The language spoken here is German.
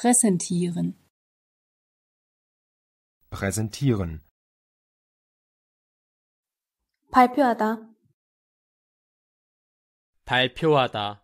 präsentieren, präsentieren, 발표하다, 발표하다,